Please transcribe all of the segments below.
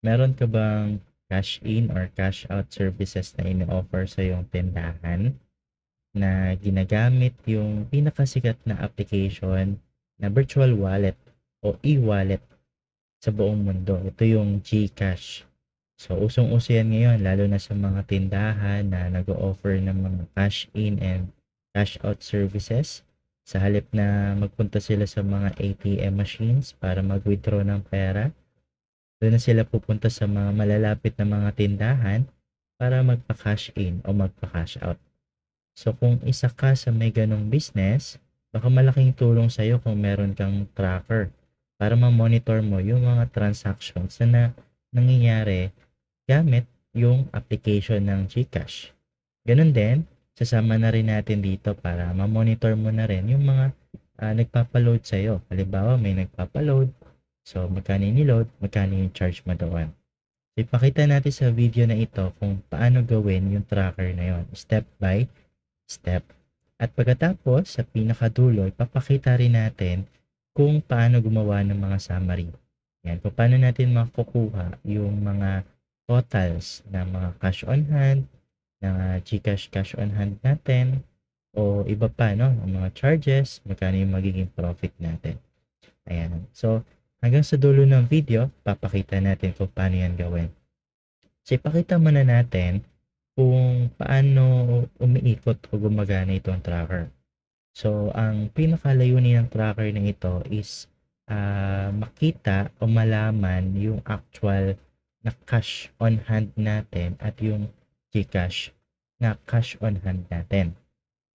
Meron ka bang cash in or cash out services na ini-offer sa iyong tindahan na ginagamit yung pinakasikat na application na virtual wallet o e-wallet sa buong mundo. Ito yung GCash. So, usong-uso yan ngayon, lalo na sa mga tindahan na nag-offer ng mga cash in and cash out services. Sa halip na magpunta sila sa mga ATM machines para mag-withdraw ng pera, doon na sila pupunta sa mga malalapit na mga tindahan para magpa-cash in o magpa-cash out. So, kung isa ka sa may ganong business, baka malaking tulong sa'yo kung meron kang tracker para ma-monitor mo yung mga transactions na, na nangyayari gamit yung application ng GCash. Ganun din, sasama na rin natin dito para ma-monitor mo na rin yung mga uh, nagpapaload sa'yo. Halimbawa, may nagpapaload, so magkano ni-load, magkano yung charge mo doon. So, ipakita natin sa video na ito kung paano gawin yung tracker na yon step by step. At pagkatapos, sa pinakadulo, ipapakita rin natin kung paano gumawa ng mga summary. Yan, kung paano natin makukuha yung mga totals ng mga cash on hand, ng uh, Gcash cash on hand natin, o iba pa, no? Ang mga charges, magkano yung magiging profit natin. Ayan. So, hanggang sa dulo ng video, papakita natin kung paano yan gawin. So, ipakita muna natin kung paano umiikot o gumagana itong tracker. So, ang pinakalayunin ng tracker na ito is uh, makita o malaman yung actual na cash on hand natin at yung Gcash na cash on hand natin.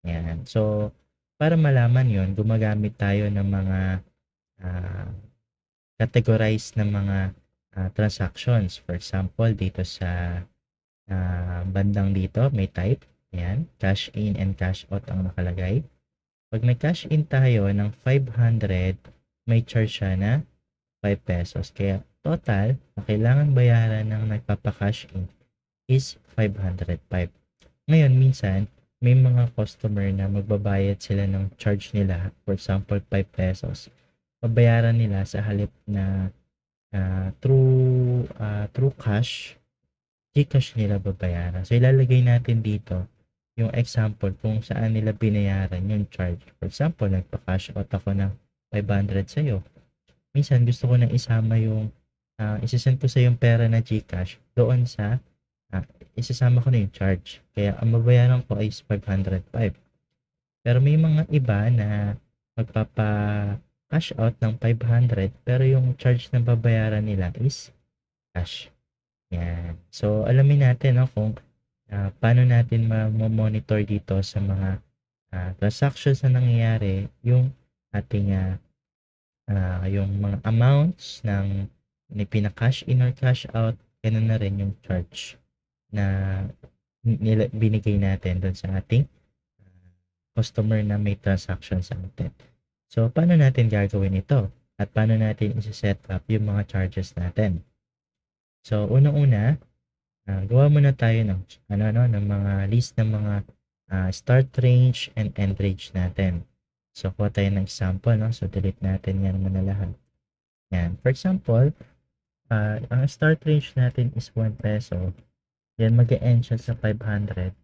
Yan. So, para malaman yon gumagamit tayo ng mga uh, categorized na mga uh, transactions. For example, dito sa uh, bandang dito, may type. Yan. Cash in and cash out ang nakalagay. Pag nag-cash in tayo ng 500, may charge siya na 5 pesos. Kaya Total na kailangan bayaran ng nagpapa-cash in is 505. Ngayon, minsan, may mga customer na magbabayad sila ng charge nila, for example, 5 pesos. Babayaran nila sa halip na uh, through, uh, through cash, Gcash nila babayaran. So, ilalagay natin dito yung example kung saan nila binayaran yung charge. For example, nagpa-cash out ako ng 500 sa'yo. Minsan, gusto ko na isama yung uh, isasend ko sa yung pera na GCash doon sa uh, isasama ko na yung charge. Kaya ang mabayaran ko ay 505. Pero may mga iba na magpapa cash out ng 500 pero yung charge na babayaran nila is cash. Yan. So alamin natin no, kung uh, paano natin ma-monitor dito sa mga uh, transactions na nangyayari yung ating uh, uh, yung mga amounts ng may pina-cash in or cash out, ganun na rin yung charge na nila, binigay natin doon sa ating customer na may transaction sa atin. So, paano natin gagawin ito? At paano natin isi-set up yung mga charges natin? So, unang-una, uh, gawa muna tayo ng, ano, ano, ng mga list ng mga uh, start range and end range natin. So, kuha tayo ng example, no? So, delete natin yan muna lahat. Yan. For example, uh, ang start range natin is 1 peso. Yan, mag-e-end sa 500.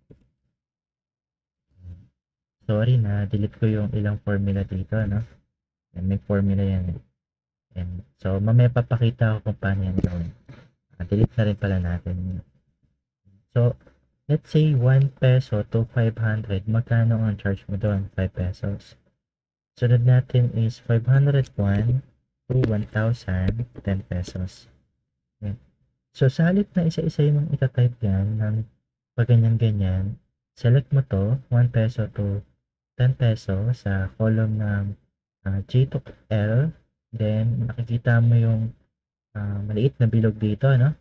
Sorry na, delete ko yung ilang formula dito, no? Yan, may formula yan. Eh. Yan. So, mamaya papakita ko kung paano yan gawin. Uh, delete na rin pala natin. So, let's say 1 peso to 500. Magkano ang charge mo doon? 5 pesos. Sunod natin is 501 to 1,000, 10 pesos. Yan. So, sa halip na isa-isa yung itatype yan ng pag-ganyan-ganyan, select mo to, 1 peso to 10 peso sa column ng uh, G to L. Then, nakikita mo yung uh, maliit na bilog dito, no?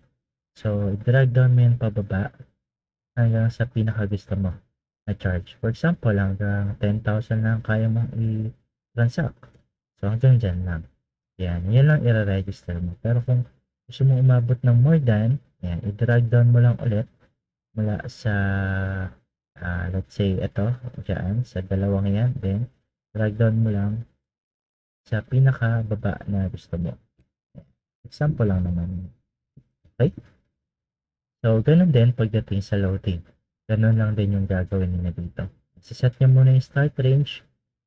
So, drag down mo yan pababa hanggang sa pinaka gusto mo na charge. For example, hanggang 10,000 lang kaya mong i-transact. So, hanggang dyan lang. Yan, yan lang i-register mo. Pero kung gusto mo umabot ng more than, yan, i-drag down mo lang ulit mula sa, uh, let's say, ito, dyan, sa dalawang yan, then, drag down mo lang sa pinaka baba na gusto mo. Example lang naman. Okay? So, ganun din pagdating sa loading. Ganun lang din yung gagawin niyo dito. Siset niyo muna yung start range,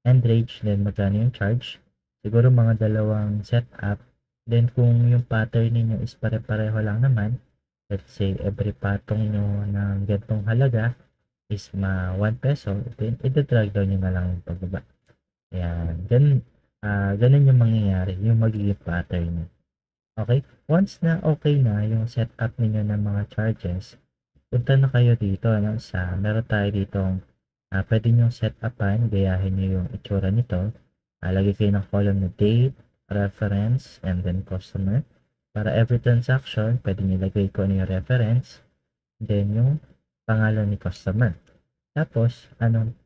end range, then magkano yung charge. Siguro mga dalawang setup. Then, kung yung pattern niyo is pare-pareho lang naman, let's say every patong nyo ng gantong halaga is ma 1 peso, then ida-drag down nyo na lang yung pababa. Ayan. Ganun, uh, ganun yung mangyayari, yung magiging pattern nyo. Okay? Once na okay na yung setup niyo ng mga charges, punta na kayo dito no, sa, meron tayo ditong uh, pwede nyo set upan, gayahin nyo yung itsura nito. Uh, lagay kayo ng column na date, reference, and then customer. Para every transaction, pwede nyo lagay ko ano yung reference, then yung pangalan ni customer. Tapos, anong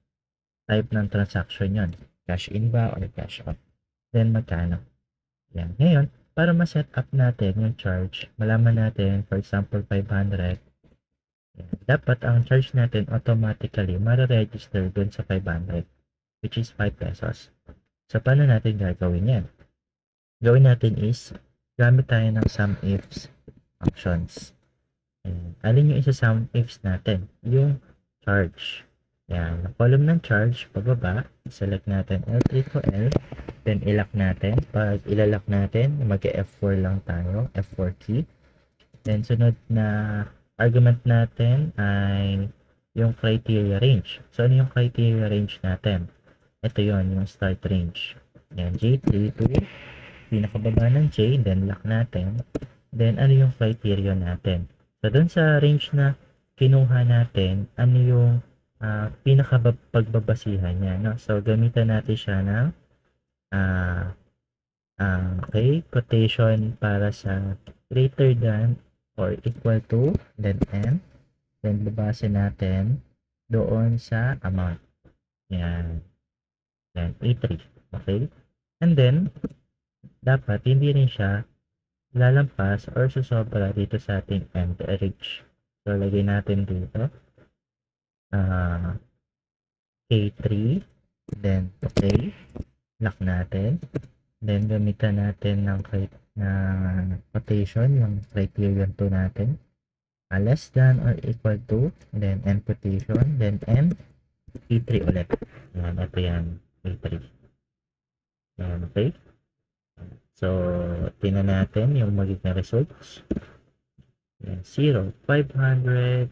type ng transaction yon Cash in ba or cash out? Then, magkano? Yan. Ngayon, para ma-set up natin yung charge, malaman natin, for example, 500. Yan. Dapat ang charge natin automatically mara-register dun sa 500, which is 5 pesos. So, paano natin gagawin yan? Gawin natin is, gamit tayo ng sum ifs functions. Ayan. Alin yung isa sum ifs natin? Yung charge. Yan. Column ng charge, pababa. Select natin L3 to L. Then, ilock natin. Pag ilalock natin, mag-F4 lang tayo. F4 key. Then, sunod na argument natin ay yung criteria range. So, ano yung criteria range natin? Ito yon yung start range. Yan, J3 to pinakababa ng J. Then, lock natin. Then, ano yung criteria natin? So, dun sa range na kinuha natin, ano yung uh, pinakapagbabasihan niya. No? So, gamitan natin siya ng uh, uh, okay, quotation para sa greater than or equal to, then n. Then, babase natin doon sa amount. Yan. Yan, A3. Okay? And then, dapat hindi rin siya lalampas or susobra dito sa ating end reach. So, lagay natin dito. Uh, K3. Then, okay. Lock natin. Then, gamitan natin ng, na quotation, yung criterion 2 natin. Uh, less than or equal to. Then, end quotation. Then, end. K3 ulit. Yan, ito yan. K3. Yan, okay. So, tingnan natin yung magiging results. Yan, 0, 500,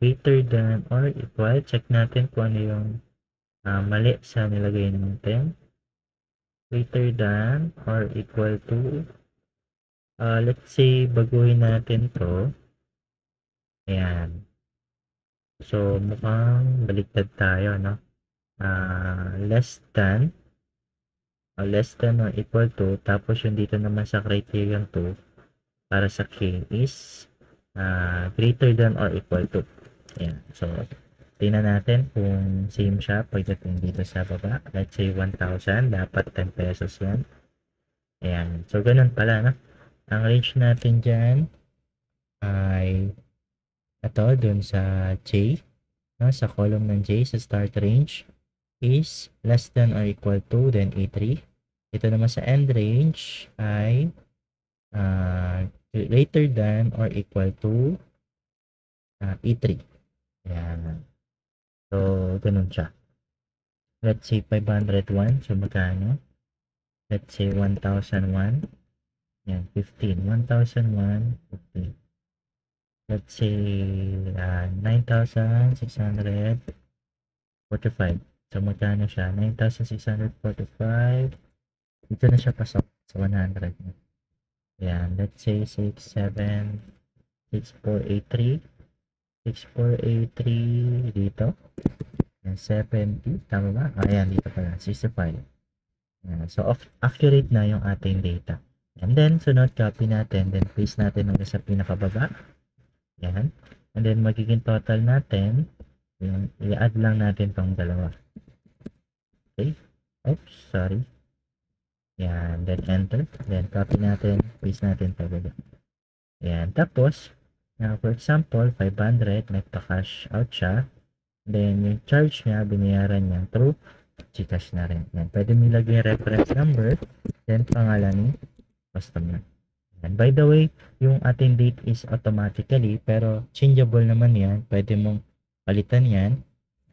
greater than or equal. Check natin kung ano yung uh, mali sa nilagay natin. Greater than or equal to, uh, let's say, baguhin natin to. Ayan. So, mukhang baliktad tayo, no? Uh, less than uh, less than or equal to, tapos yung dito naman sa criterion 2, para sa k is uh, greater than or equal to. Ayan. So, tingnan natin kung same siya pagdating dito sa baba. Let's say 1,000, dapat 10 pesos yan. Ayan. So, ganun pala, no? Ang range natin dyan ay ito, dun sa J, no? sa column ng J, sa start range is less than or equal to, then A3. Ito naman sa end range ay uh, greater than or equal to uh, E3. Ayan. So, ganun siya. Let's say 501. So, magkano? Let's say 1,001. Yan, 15. 1,001, 15. Let's say uh, 9,645. So, magkano siya? 9,645 dito na siya pasok sa 100. Ayan, let's say 6, 7, 6483. 6483 dito. Ayan, 70. Tama ba? Ayan, dito pala. 65. Ayan, so, accurate na yung ating data. And then, sunod, copy natin. Then, paste natin hanggang sa pinakababa. Ayan. And then, magiging total natin. Ayan, i-add lang natin tong dalawa. Okay. Oops, sorry. Yan, then enter. Then copy natin, paste natin pababa. Yan, tapos, now for example, 500, nagpa-cash out siya. Then, yung charge niya, binayaran niya through Gcash na rin. Yan, pwede mo ilagay reference number, then pangalan ni customer. Yan. By the way, yung ating date is automatically, pero changeable naman yan. Pwede mong palitan yan.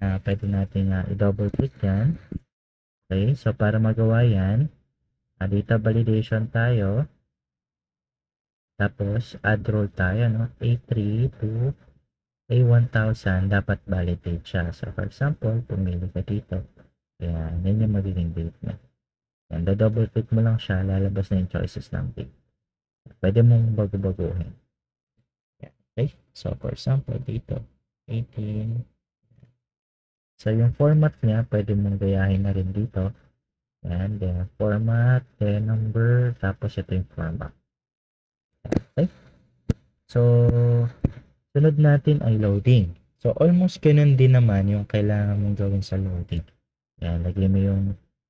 Uh, pwede natin uh, i-double click yan. Okay, so para magawa yan, uh, data validation tayo. Tapos, add role tayo, no? A3 to A1000, dapat validate siya. So, for example, pumili ka dito. Ayan, yan yung magiging date niya. Yan, double click mo lang siya, lalabas na yung choices ng date. Pwede mong bago-baguhin. Okay, so for example, dito, 18. So, yung format niya, pwede mong gayahin na rin dito. Yan, then format, then number, tapos ito yung format. Okay? So, sunod natin ay loading. So, almost ganun din naman yung kailangan mong gawin sa loading. Yan, lagay mo yung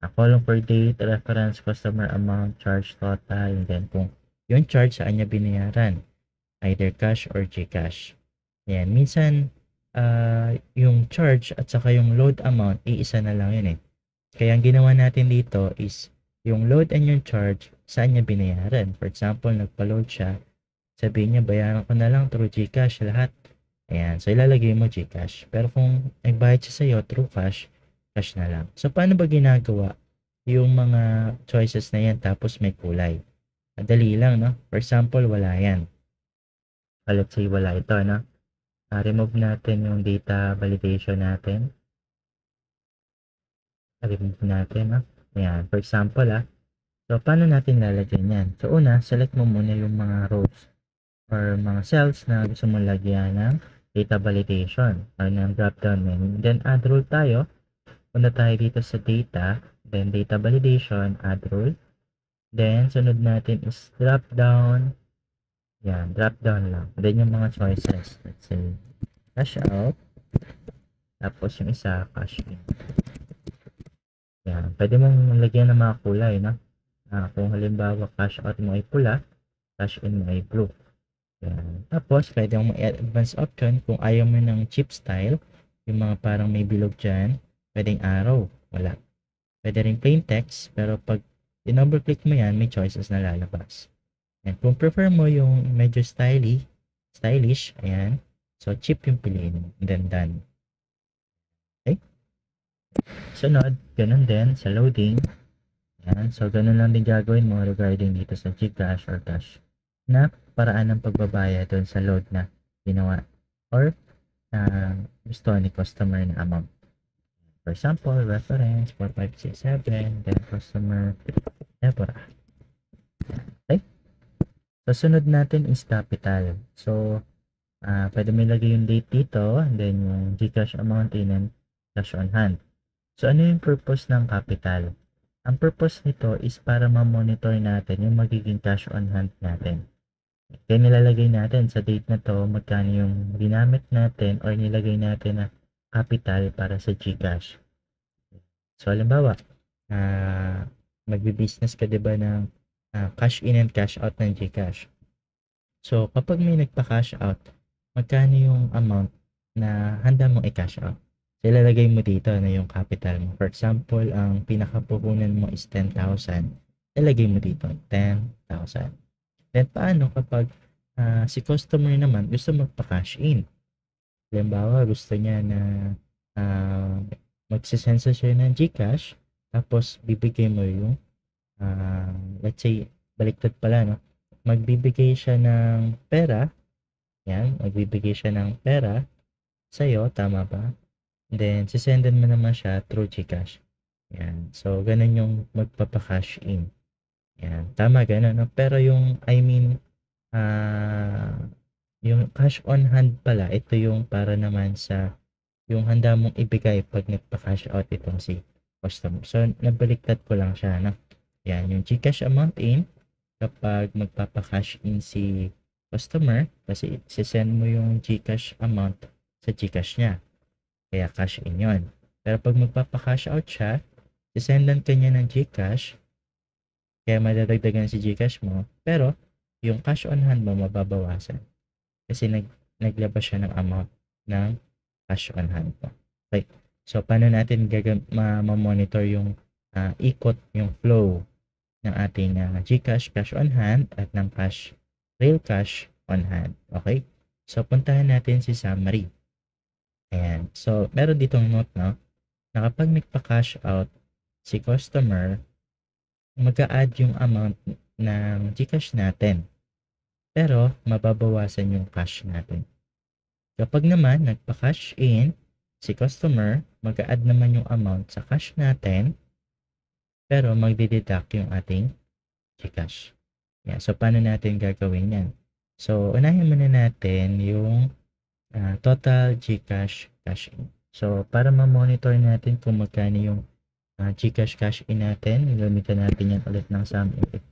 uh, column for date, reference, customer amount, charge total, and then kung yung charge saan niya binayaran. Either cash or Gcash. Yan, minsan uh, yung charge at saka yung load amount, iisa na lang yun eh. Kaya ang ginawa natin dito is yung load and yung charge, saan niya binayaran. For example, nagpa-load siya, sabihin niya, bayaran ko na lang through Gcash lahat. Ayan, so ilalagay mo Gcash. Pero kung nagbayad siya sa'yo through cash, cash na lang. So, paano ba ginagawa yung mga choices na yan tapos may kulay? Madali lang, no? For example, wala yan. Let's say, wala ito, no? Uh, remove natin yung data validation natin. Remove natin, no? Ayan, for example ah. So, paano natin lalagyan yan? So, una, select mo muna yung mga rows or mga cells na gusto mo lagyan ng data validation or ng drop-down menu. Then, add rule tayo. Punta tayo dito sa data. Then, data validation, add rule. Then, sunod natin is drop-down. Yan, drop-down lang. Then, yung mga choices. Let's say, cash out. Tapos, yung isa, cash in. Yan. Pwede mong lagyan ng mga kulay, no? Ah, kung halimbawa cash out mo ay pula, cash in mo ay blue. Yan. Tapos, pwede mong advanced option kung ayaw mo ng chip style, yung mga parang may bilog dyan, pwedeng arrow, wala. Pwede rin plain text, pero pag i-number click mo yan, may choices na lalabas. And kung prefer mo yung medyo stylish, stylish, ayan, so chip yung piliin mo, and then done. Sunod, ganun din sa loading. Yan. So, ganun lang din gagawin mo regarding dito sa Gcash or Cash na paraan ng pagbabaya doon sa load na ginawa or uh, gusto ni customer na amount. For example, reference 4567, then customer Deborah. Okay? So, sunod natin is capital. So, uh, pwede mo ilagay yung date dito, and then yung Gcash amount in and cash on hand. So, ano yung purpose ng capital? Ang purpose nito is para ma-monitor natin yung magiging cash on hand natin. Kaya nilalagay natin sa date na to magkano yung ginamit natin or nilagay natin na capital para sa GCash. So, halimbawa, uh, magbi-business ka diba ng uh, cash in and cash out ng GCash. So, kapag may nagpa-cash out, magkano yung amount na handa mong i-cash out? Ilalagay mo dito na yung capital mo. For example, ang pinakapuhunan mo is 10,000. Ilagay mo dito 10,000. Then paano kapag uh, si customer naman gusto magpa-cash in? Halimbawa, gusto niya na uh, magsisend sa siya ng GCash tapos bibigay mo yung uh, let's say baliktad pala no magbibigay siya ng pera yan magbibigay siya ng pera sa iyo tama ba Then, sisendan mo naman siya through Gcash. Yan. So, ganun yung magpapa-cash in. Yan. Tama, ganun. Pero yung, I mean, uh, yung cash on hand pala, ito yung para naman sa yung handa mong ibigay pag nagpa-cash out itong si customer. So, nabaliktad ko lang siya. No? Yan. Yung Gcash amount in, kapag magpapa-cash in si customer, kasi sisend mo yung Gcash amount sa Gcash niya. Kaya cash in yon. Pero pag magpapa-cash out siya, isendan ka niya ng Gcash, kaya madadagdagan si Gcash mo, pero yung cash on hand mo mababawasan. Kasi nag, naglabas siya ng amount ng cash on hand mo. Okay. So, paano natin gagam- ma-monitor yung uh, ikot, yung flow ng ating uh, GCash cash on hand at ng cash real cash on hand. Okay? So, puntahan natin si summary. Ayan. So, meron ditong note, no? Na kapag nagpa-cash out si customer, mag-a-add yung amount ng GCash natin. Pero, mababawasan yung cash natin. Kapag naman nagpa-cash in si customer, mag-a-add naman yung amount sa cash natin pero magdideduct yung ating Gcash. Yeah, so, paano natin gagawin yan? So, unahin muna natin yung uh, total Gcash cash in. So, para ma-monitor natin kung magkano yung uh, Gcash cash in natin, gamitan natin yan ulit ng sum if.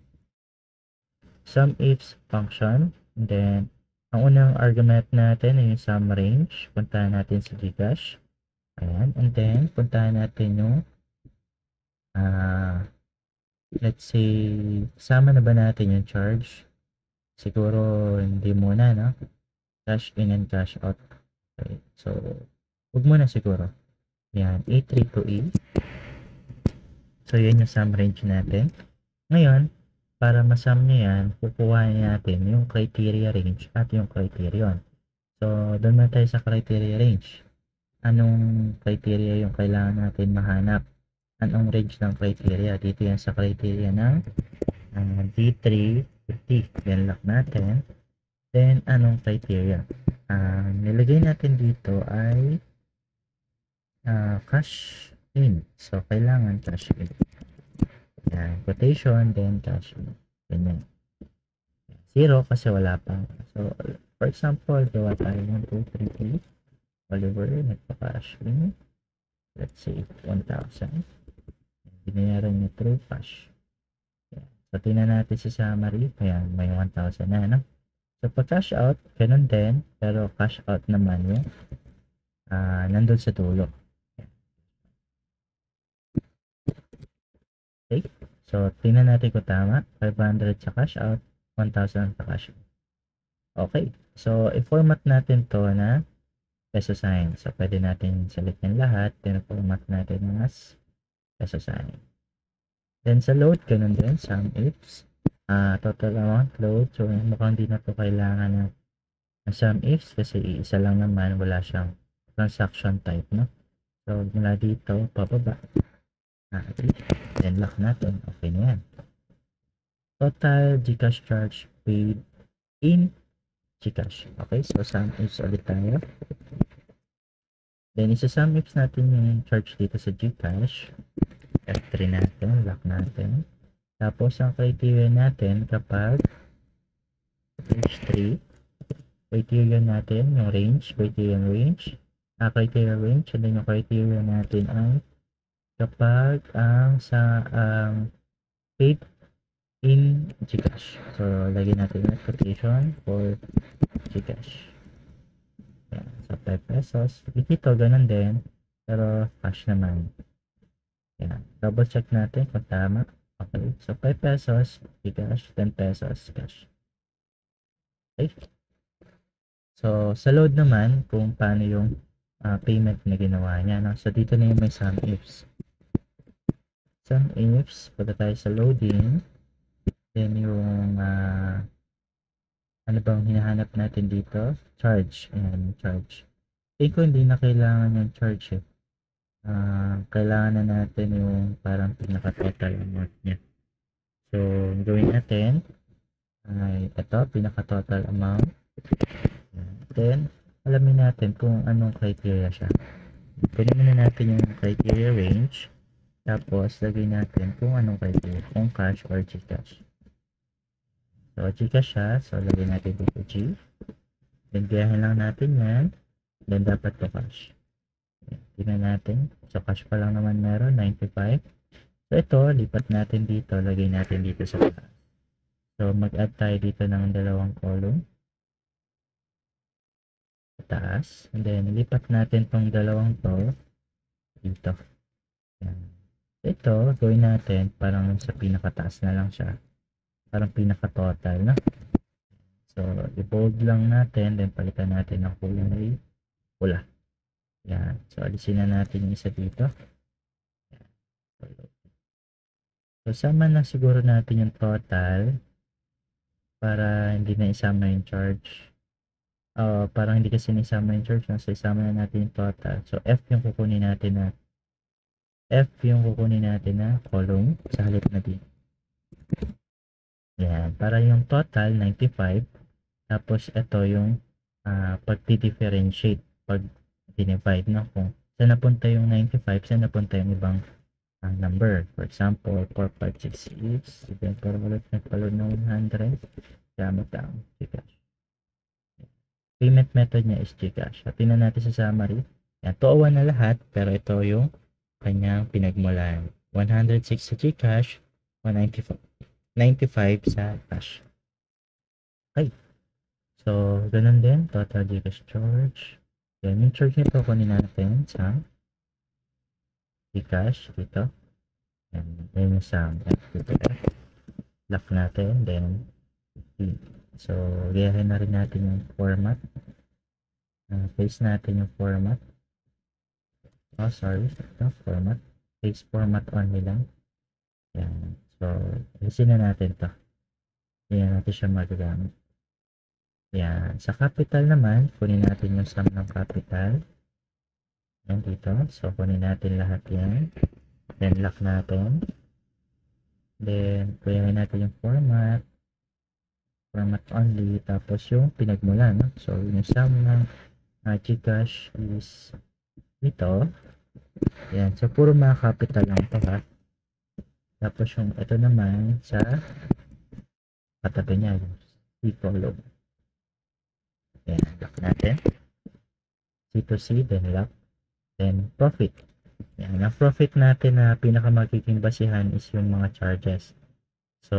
Sum ifs function. Then, ang unang argument natin ay yung sum range. Puntahan natin sa Gcash. Ayan. And then, puntahan natin yung uh, let's say, sama na ba natin yung charge? Siguro, hindi muna, no? Cash in and cash out. Okay. So, huwag muna siguro. Yan, A3 to E. So, yan yung sum range natin. Ngayon, para masum nyo yan, kukuha natin yung criteria range at yung criterion. So, doon na tayo sa criteria range. Anong criteria yung kailangan natin mahanap? anong range ng criteria. Dito yan sa criteria ng uh, D350. Yan lock natin. Then, anong criteria? Uh, nilagay natin dito ay uh, cash in. So, kailangan cash in. Yan, quotation, then cash in. Ganyan. Zero kasi wala pa. So, for example, gawa tayo ng 2, 3, 8. Oliver, nagpa-cash in. Let's say, 1,000 binayaran niya through cash. Ayan. So, tingnan natin si summary. Ayan, may 1,000 na, no? So, pag cash out, ganun din. Pero cash out naman yung uh, nandun sa dulo. Okay. So, tingnan natin kung tama. 500 sa cash out, 1,000 sa cash out. Okay. So, i-format natin to na peso sign. So, pwede natin select yung lahat. Then, format natin as peso sign. Then sa load, ganun din, sum ifs. Uh, total amount load. So mukhang di na to kailangan ng, sum ifs kasi isa lang naman, wala siyang transaction type, no? So mula dito, pababa. Ah, then lock natin. Okay na yan. Total Gcash charge paid in Gcash. Okay, so sum ifs ulit tayo. Then, isa-sum ifs natin yung charge dito sa Gcash. F3 natin, lock natin. Tapos, ang criteria natin kapag page 3, criteria natin, yung range, criteria range, ah, criteria range, and then yung criteria natin ay kapag ang sa um, paid in Gcash. So, lagyan natin yung quotation for Gcash. Yan, sa 5 pesos. Dito, ganun din. Pero, cash naman. Yan. Double check natin kung tama. Okay. So, 5 pesos, cash, 10 pesos, cash. Okay. So, sa load naman, kung paano yung uh, payment na ginawa niya. No? So, dito na yung may sum ifs. Sum ifs, punta tayo sa loading. Then, yung uh, ano bang hinahanap natin dito? Charge. Ayan, charge. Think ko hindi na kailangan yung charge eh uh, kailangan na natin yung parang pinaka-total amount niya. So, gawin natin ay ito, pinaka-total amount. Then, alamin natin kung anong criteria siya. Kunin muna natin yung criteria range. Tapos, lagay natin kung anong criteria. Kung cash or Gcash. So, Gcash siya. So, lagay natin dito G. Then, gayahin lang natin yan. Then, dapat to cash. Tingnan natin. So, cash pa lang naman meron, 95. So, ito, lipat natin dito. Lagay natin dito sa taas. So, mag-add tayo dito ng dalawang column. Sa taas. And then, lipat natin tong dalawang to dito. Yan. Ito, gawin natin parang sa pinakataas na lang siya. Parang pinaka-total, no? So, i-bold lang natin, then palitan natin ng kulay pula. Yan. So, alisin na natin yung isa dito. So, sama na siguro natin yung total para hindi na isama yung charge. Uh, parang hindi kasi isama yung charge. So, isama na natin yung total. So, F yung kukunin natin na F yung kukunin natin na column sa halip na D. Yan. Para yung total, 95. Tapos, ito yung uh, pag-differentiate. Pag divide no? Kung saan napunta yung 95, saan napunta yung ibang uh, number. For example, 4, 5, 6, 6. Then, para ulit nagpalo ng 100. Gamit ang Gcash. Payment method niya is Gcash. At tingnan natin sa summary. Yan, 201 na lahat, pero ito yung kanyang pinagmulan. 106 sa Gcash, 195 95 sa cash. Okay. So, ganun din. Total Gcash charge. Then, yung charge nito kunin natin sa Gcash dito. And then yung sa dito. Lock natin. Then, 15. So, gayahin na rin natin yung format. Uh, paste natin yung format. Oh, sorry. Ito, format. Paste format only lang. Yan. So, alisin na natin to. Yan natin siya magagamit. Yan. Sa capital naman, kunin natin yung sum ng capital. Yan dito. So, kunin natin lahat yan. Then, lock natin. Then, kuyahin natin yung format. Format only. Tapos, yung pinagmula. No? So, yung sum ng uh, Gcash is ito. Yan. So, puro mga capital lang ito ha. Tapos yung ito naman sa katabi niya yung C Yan. Lock natin. C to C, then lock. Then profit. Yan. Ang profit natin na pinaka basihan is yung mga charges. So,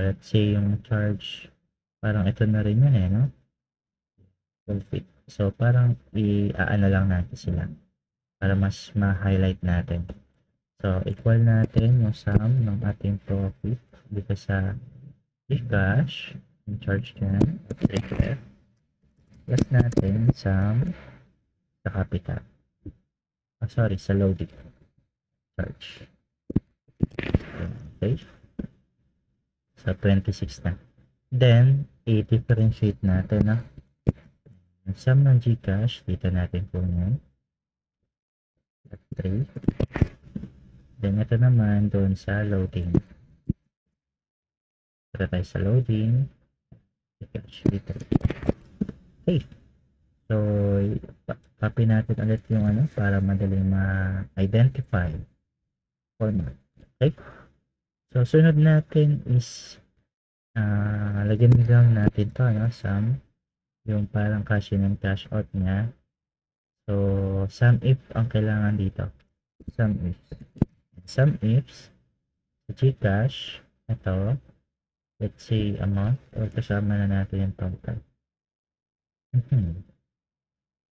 let's say yung charge, parang ito na rin yun eh, no? Profit. So, parang i-aano lang natin sila para mas ma-highlight natin. So, equal natin yung sum ng ating profit dito sa Gcash, yung charge dyan, reflect, plus natin sum sa capital. Oh, sorry, sa loading charge. Okay. So, 26 na. Then, i-differentiate natin na yung sum ng Gcash, dito natin po yan. 3. Then, ito naman doon sa loading. Ito tayo sa loading. Dito. Okay. So, copy natin ulit yung ano para madaling ma-identify format. Okay. So, sunod natin is uh, lagyan lang natin to no, sum yung parang cash in and cash out niya So, sum if ang kailangan dito. Sum if. Sum ifs Gcash, ito, let's say amount, or kasama na natin yung total. Hmm.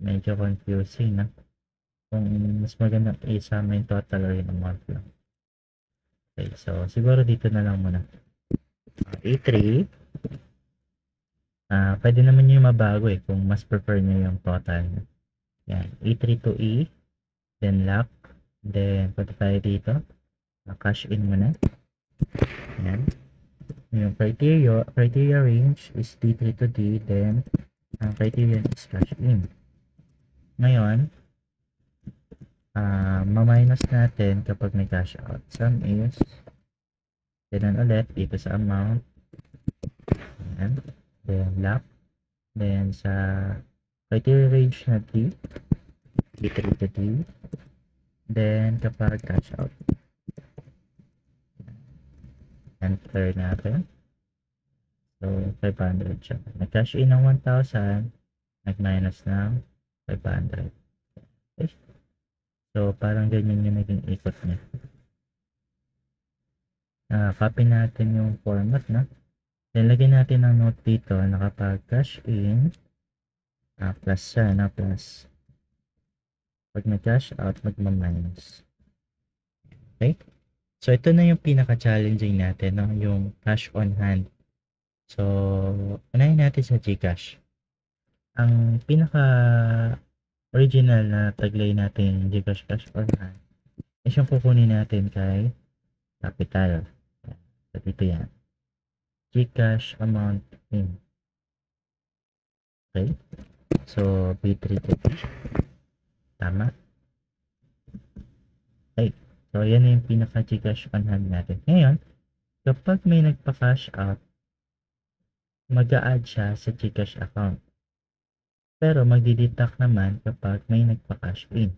Medyo confusing na. Kung mas maganda isama yung total or yung amount lang. Okay, so siguro dito na lang muna. Uh, A3, uh, pwede naman yung mabago eh kung mas prefer nyo yung total. Yan. E3 to E. Then lock. Then, punta tayo dito. Cash in muna. Yan. Yung criteria, criteria range is D3 to D. Then, ang criterion is cash in. Ngayon, uh, ma-minus natin kapag may cash out. Sum is, then ulit, dito sa amount. Yan. Then, lock. Then, sa criteria range na D D3 to D then kapag cash out enter natin so 500 siya nag cash in ng 1,000 nag minus ng 500 okay. so parang ganyan yung naging ikot niya uh, copy natin yung format na then natin ng note dito na kapag cash in Ah, plus siya, na plus. Pag nag-cash out, magma-minus. Okay? So, ito na yung pinaka-challenging natin, no? yung cash on hand. So, unahin natin sa Gcash. Ang pinaka original na taglay natin Gcash cash on hand is yung kukunin natin kay capital. So, dito yan. Gcash amount in. Okay. So, B3 to B. Tama. Okay. So, yan na yung pinaka Gcash on hand natin. Ngayon, kapag may nagpa-cash out, mag-a-add siya sa Gcash account. Pero magdi-deduct naman kapag may nagpa-cash in.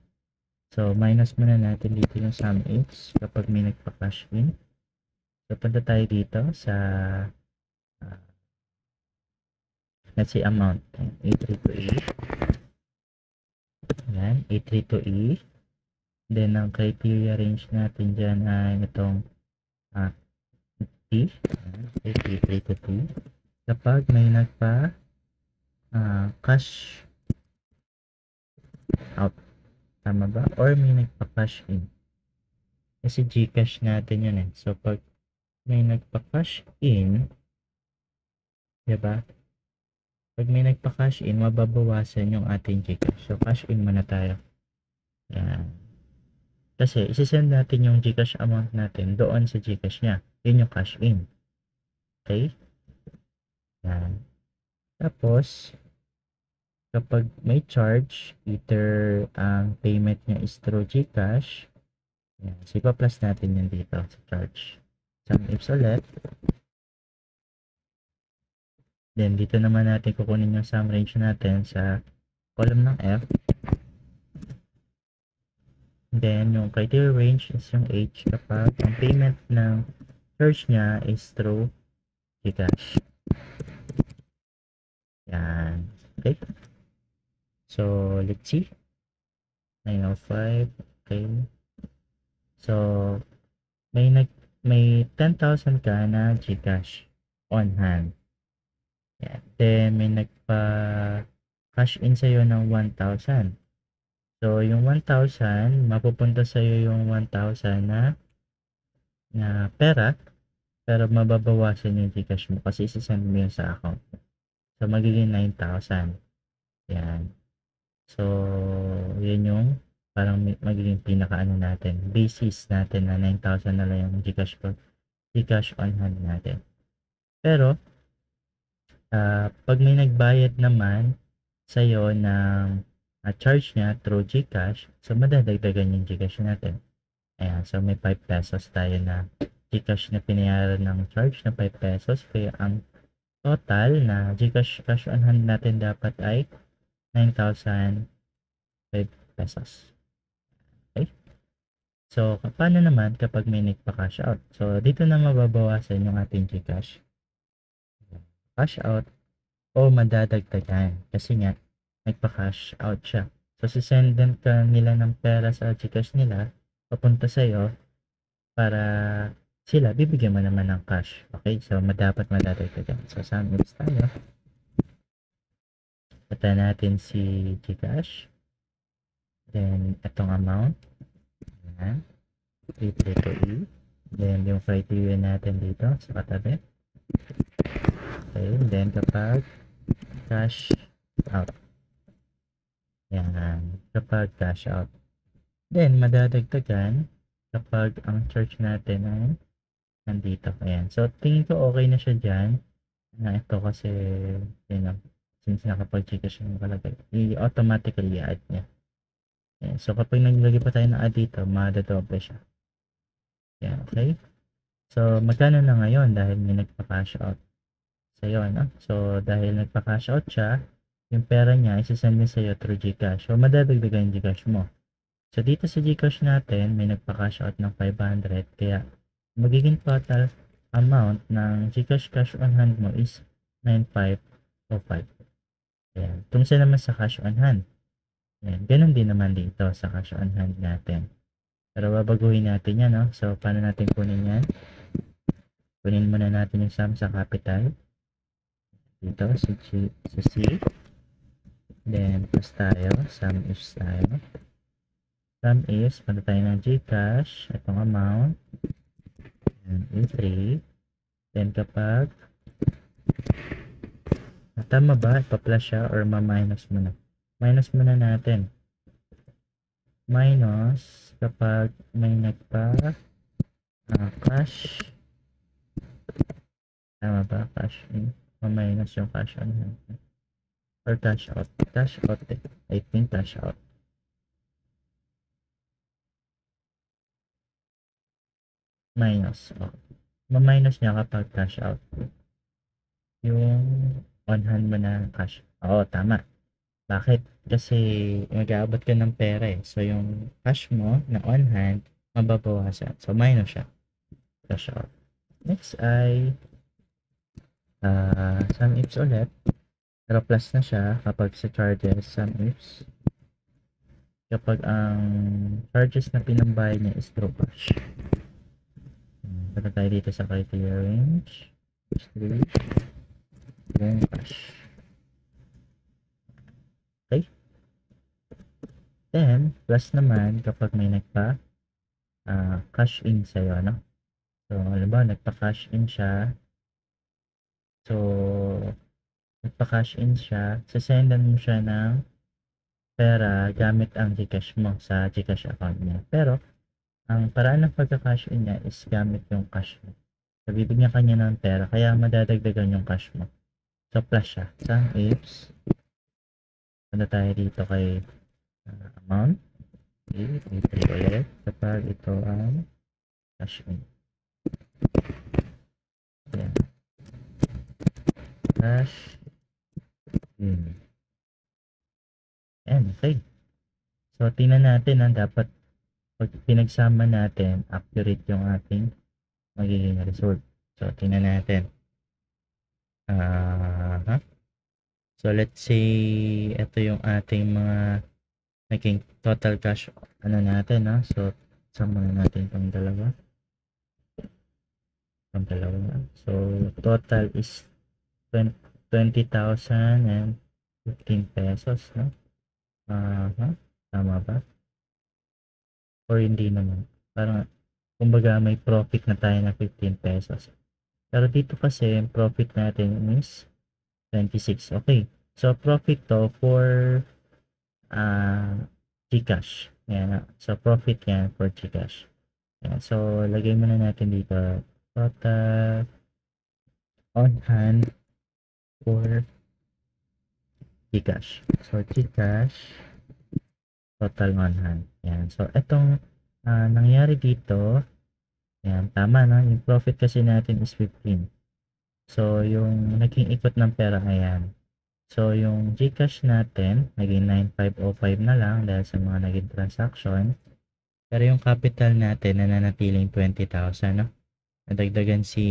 So, minus muna natin dito yung sum H kapag may nagpa-cash in. So, punta tayo dito sa uh, let's say amount. A3 to E. Yan, A3 to E. Then, ang criteria range natin dyan ay itong uh, T. A3 to T. Kapag may nagpa uh, cash out. Tama ba? Or may nagpa-cash in. Kasi Gcash natin yun eh. So, pag may nagpa-cash in, diba? Pag may nagpa-cash in, mababawasan yung ating Gcash. So, cash in muna tayo. Yan. Kasi, isisend natin yung Gcash amount natin doon sa Gcash niya. Yun yung cash in. Okay? Yan. Tapos, kapag may charge, either ang payment niya is through Gcash, yan. So, ipa-plus natin yan dito sa charge. Sum ifs ulit. Then, dito naman natin kukunin yung sum range natin sa column ng F. Then, yung criteria range is yung H kapag ang payment ng charge niya is through Gcash. Yan. Okay. So, let's see. 905. Okay. So, may nag may 10,000 ka na Gcash on hand. Yan. Then, may nagpa-cash in sa'yo ng 1,000. So, yung 1,000, mapupunta sa'yo yung 1,000 na na pera, pero mababawasan yung Gcash mo kasi isasend mo yun sa account. So, magiging 9,000. Yan. So, yun yung parang magiging pinaka-ano natin. Basis natin na 9,000 na lang yung Gcash. Gcash on hand natin. Pero, uh, pag may nagbayad naman sa'yo ng uh, charge niya through Gcash, so madadagdagan yung Gcash natin. Ayan, so may 5 pesos tayo na Gcash na pinayaran ng charge na 5 pesos. Kaya ang total na Gcash cash on hand natin dapat ay 9,005 pesos. Okay? So, paano naman kapag may nagpa-cash out? So, dito na mababawasan yung ating Gcash cash out o madadagdagan kasi nga nagpa-cash out siya. So, sisendan ka nila ng pera sa Gcash nila papunta sa'yo para sila bibigyan mo naman ng cash. Okay? So, madapat madadagdagan. So, sum is tayo. Pata natin si Gcash. Then, itong amount. Ayan. Dito to E. Then, yung criteria natin dito sa katabi. Okay, then kapag cash out. Yan, kapag cash out. Then, madadagdagan kapag ang charge natin ay nandito. Ayan. So, tingin ko okay na siya dyan. Na ito kasi, you know, since nakapag-gcash yung nakalagay, i-automatically add niya. Ayan. So, kapag naglagay pa tayo ng add dito, madadoble siya. Ayan, okay? So, magkano na ngayon dahil may nagpa-cash out sa'yo, no? So, dahil nagpa-cash out siya, yung pera niya, isasend niya sa'yo through Gcash. So, madadagdagan yung Gcash mo. So, dito sa Gcash natin, may nagpa-cash out ng 500. Kaya, magiging total amount ng Gcash cash on hand mo is 9505. Ayan. Tungsa naman sa cash on hand. Ayan. Ganun din naman dito sa cash on hand natin. Pero babaguhin natin yan, no? So, paano natin kunin yan? Kunin muna natin yung sum sa capital. Dito, sa, G, sa C. Then, plus tayo. Sum is tayo. Sum is, punta tayo ng Gcash. Itong amount. Ayan, A3. Then, kapag tama ba? Ipa-plus siya or ma-minus muna? Minus muna natin. Minus kapag may nagpa uh, cash Tama ba? Cash in. Ma-minus yung cash on. Or cash out. Cash out eh. I think cash out. Minus. Oh. Ma-minus niya kapag cash out. Yung on hand mo na cash. Oo, tama. Bakit? Kasi mag-aabot ka ng pera eh. So, yung cash mo na on hand, mababawasan. So, minus siya. Cash out. Next ay uh, sum ifs ulit. Pero plus na siya kapag sa charges sum ifs. Kapag ang charges na pinambayad niya is through cash. Punta tayo dito sa criteria range. Then cash. Okay. Then, plus naman kapag may nagpa uh, cash in sa'yo, no? So, alam ba, nagpa-cash in siya. So, nagpa-cash in siya. Sasendan mo siya ng pera gamit ang Gcash mo sa Gcash account niya. Pero, ang paraan ng pagka-cash in niya is gamit yung cash mo. So, bibigyan kanya ng pera, kaya madadagdagan yung cash mo. So, plus siya. Sa ifs, ano tayo dito kay uh, amount. Okay, entry ulit. Kapag ito ang cash in. Ayan. Cash in. Ayan, okay. So, tingnan natin ang dapat pag pinagsama natin, accurate yung ating magiging result. So, tingnan natin. Uh, huh? So, let's say, ito yung ating mga naging total cash, ano natin, no? So, sama na natin itong dalawa. Itong dalawa. So, total is 20,000 and 15 pesos, no? Uh, huh? Tama ba? Or hindi naman. Parang, kumbaga may profit na tayo na 15 pesos. Pero dito kasi, profit natin is 26. Okay. So, profit to for uh, Gcash. Yan. So, profit yan for Gcash. Yan. So, lagay muna natin dito total on hand for Gcash. So, Gcash total on hand. Yan. So, itong uh, nangyari dito, yan, tama na. Yung profit kasi natin is 15. So, yung naging ikot ng pera, ayan. So, yung Gcash natin, naging 9505 na lang dahil sa mga naging transaction. Pero yung capital natin, nananatiling 20,000, no? Nadagdagan si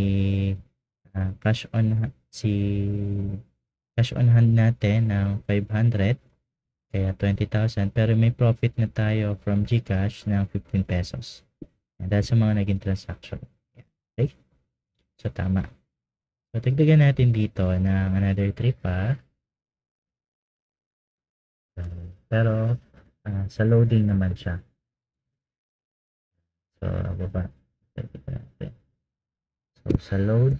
uh, cash on si cash on hand natin ng 500 kaya 20,000 pero may profit na tayo from Gcash ng 15 pesos. And dahil sa mga naging transaction. Okay? So, tama. So, dagdagan natin dito ng another 3 pa. Pero, uh, sa loading naman siya. So, baba. So, sa load,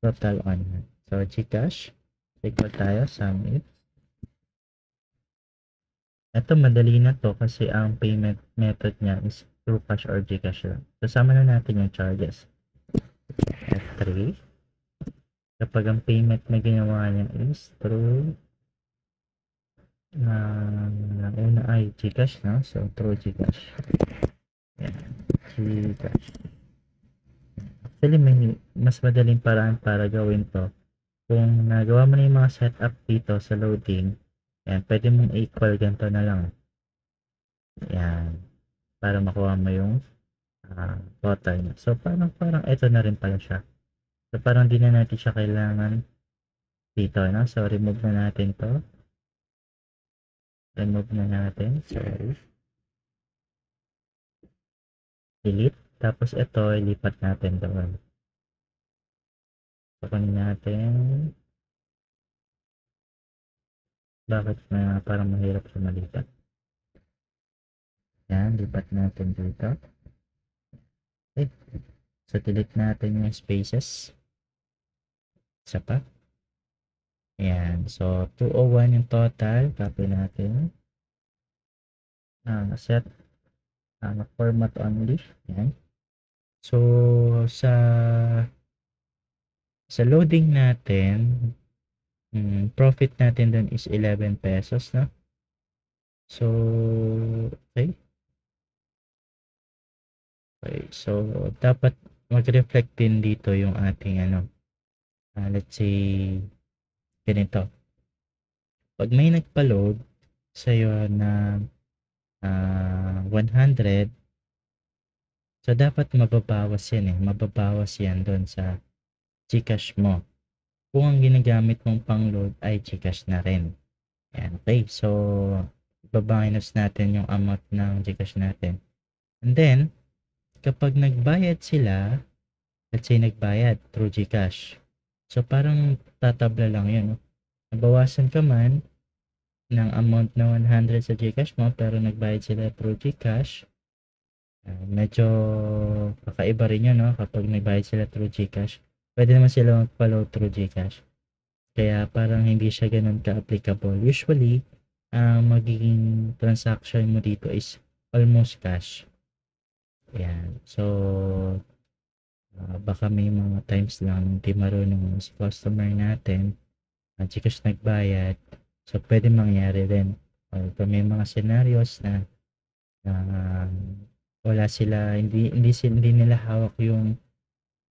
total on. So, Gcash, equal tayo, sum it. Ito, madali na to kasi ang payment method niya is through cash or Gcash lang. So, sama na natin yung charges. F3. Kapag ang payment na ginawa niya is through na uh, una ay Gcash no so through Gcash yan Gcash actually may mas madaling paraan para gawin to kung nagawa mo na yung mga setup dito sa loading yan pwede mong equal ganito na lang. Yan para makuha mo yung uh, total niya so parang parang ito na rin pala siya. So parang di na natin siya kailangan dito no? So remove na natin to. Remove na natin. Sorry delete. Tapos ito ilipat natin doon. Kukunin natin bakit na parang mahirap siya malipat yan lipat natin dito okay so delete natin yung spaces isa pa Ayan. So, 201 yung total. Copy natin. Uh, set uh, format only. Ayan. So, sa Sa loading natin, mm, profit natin dun is 11 pesos, no? So, okay. Okay, so dapat mag-reflect din dito yung ating ano, uh, let's say, ganito. Pag may nagpa-load sa'yo na uh, 100, so dapat mababawas yan eh. Mababawas yan doon sa Gcash mo. Kung ang ginagamit mong pang-load ay Gcash na rin. Yan, okay. So, ibabahinus natin yung amount ng Gcash natin. And then, kapag nagbayad sila, let's say nagbayad through Gcash. So, parang tatabla lang yun. No? Nabawasan ka man ng amount na 100 sa Gcash mo, pero nagbayad sila through Gcash. Uh, medyo kakaiba rin yun, no? Kapag nagbayad sila through Gcash pwede naman sila mag-follow through Gcash. Kaya parang hindi siya ganun ka-applicable. Usually, ang uh, magiging transaction mo dito is almost cash. Yan. So, uh, baka may mga times lang hindi marunong si customer natin at uh, Gcash nagbayad. So, pwede mangyari din. Or kung may mga scenarios na uh, wala sila, hindi, hindi, hindi nila hawak yung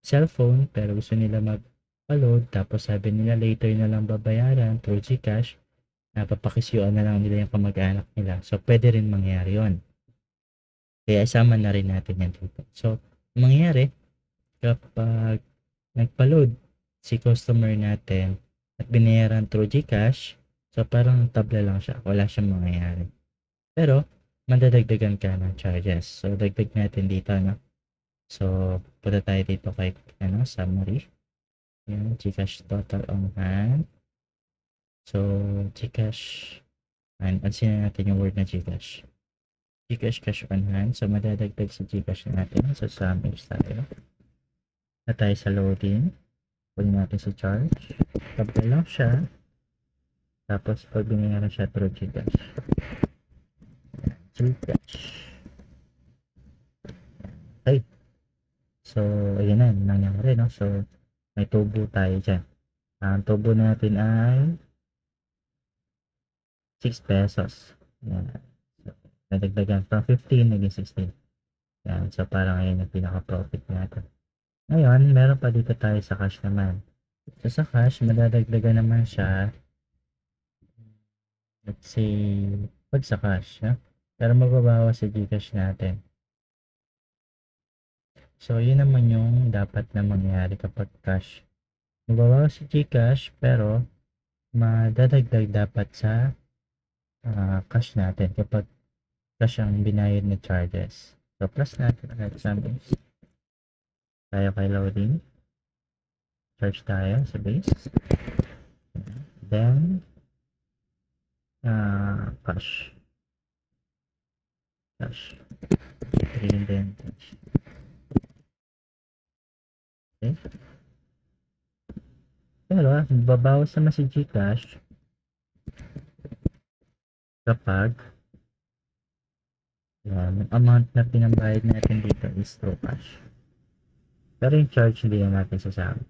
cellphone pero gusto nila mag-load tapos sabi nila later na lang babayaran through Gcash napapakisyuan na lang nila yung kamag-anak nila. So, pwede rin mangyari yon Kaya isama na rin natin yan dito. So, mangyari kapag nagpa-load si customer natin at binayaran through Gcash, so parang tabla lang siya. Wala siyang mangyayari. Pero, madadagdagan ka ng charges. So, dagdag natin dito, no? So, punta tayo dito kay ano, summary. Yan, Gcash total on hand. So, Gcash, and pansin natin yung word na Gcash. Gcash cash on hand. So, madadagdag sa Gcash natin. So, summary tayo. Na tayo sa loading. Kunin natin sa charge. Lang siya. Tapos, pag binayaran siya through Gcash. Gcash. Okay. So, ayan na, nangyari, no? So, may tubo tayo dyan. Ang tubo natin ay 6 pesos. Yan. So, nadagdagan from 15 naging 16. Yan. So, parang ayan yung pinaka-profit natin. Ngayon, meron pa dito tayo sa cash naman. So, sa cash, madadagdagan naman siya let's say, pag sa cash, no? pero mababawas sa Gcash natin. So, yun naman yung dapat na mangyari kapag cash. Mababawas si Gcash, pero madadagdag dapat sa uh, cash natin kapag cash ang binayad na charges. So, plus natin agad sa base. Tayo kay loading. Charge tayo sa base. Then, uh, cash. Cash. And then cash. Okay. Pero, babawas naman si Gcash kapag yan, yung amount na pinambayad natin dito is through cash. Pero yung charge hindi na natin sasama.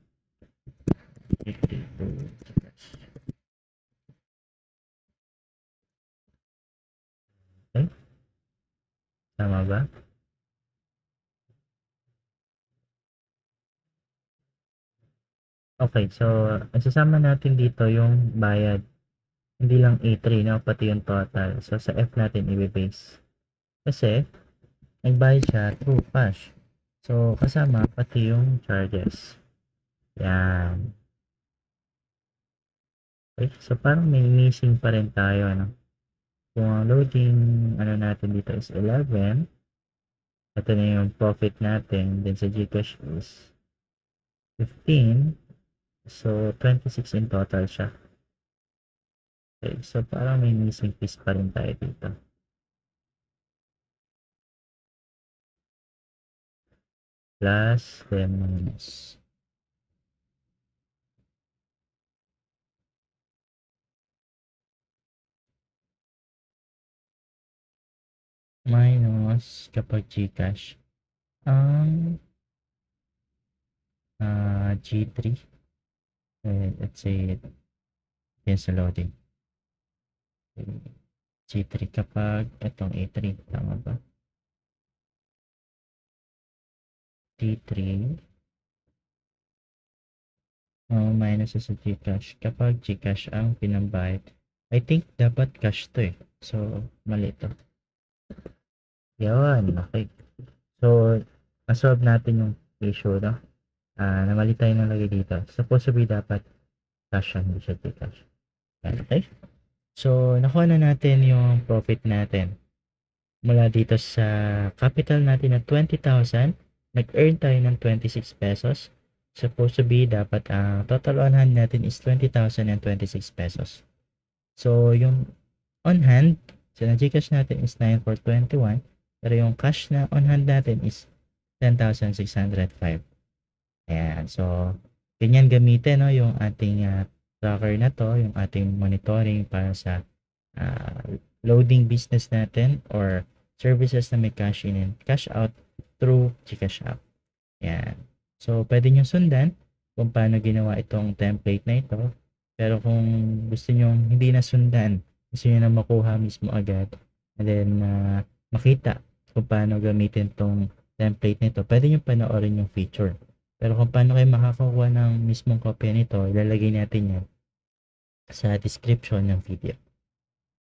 Okay? Tama ba? Okay, so isasama natin dito yung bayad. Hindi lang A3, no? Pati yung total. So, sa F natin i-base. Kasi, nagbayad siya through cash. So, kasama pati yung charges. Yan. Okay, so parang may missing pa rin tayo, no? Kung ang loading, ano natin dito is 11, ito na yung profit natin, then sa Gcash is 15, So, 26 in total siya. Okay, so parang may missing piece pa rin tayo dito. Plus, then minus. Minus kapag Gcash ang uh, G3 eh, let's say, yan sa loading. G3 kapag itong A3, tama ba? T3 oh, minus sa Gcash. Kapag Gcash ang pinambayad, I think dapat cash to eh. So, mali to. Yan, okay. So, nasolve natin yung issue, no? Ah, uh, namali tayo ng lagay dito. Supposed to be dapat cash ang hindi siya Gcash. Okay? So, nakuha na natin yung profit natin. Mula dito sa capital natin na 20,000, nag-earn tayo ng 26 pesos. Supposed to be, dapat ang uh, total on hand natin is 20,026 pesos. So, yung on hand, so na Gcash natin is 9,421, pero yung cash na on hand natin is 10,605. Ayan, so, ganyan gamitin, no, yung ating uh, tracker na to, yung ating monitoring para sa uh, loading business natin or services na may cash in and cash out through Gcash app. Yan. So, pwede nyo sundan kung paano ginawa itong template na ito. Pero kung gusto nyo hindi na sundan, gusto nyo na makuha mismo agad, and then uh, makita kung paano gamitin tong template nito, pwede nyo panoorin yung feature. Pero kung paano kayo makakakuha ng mismong kopya nito, ilalagay natin yan sa description ng video.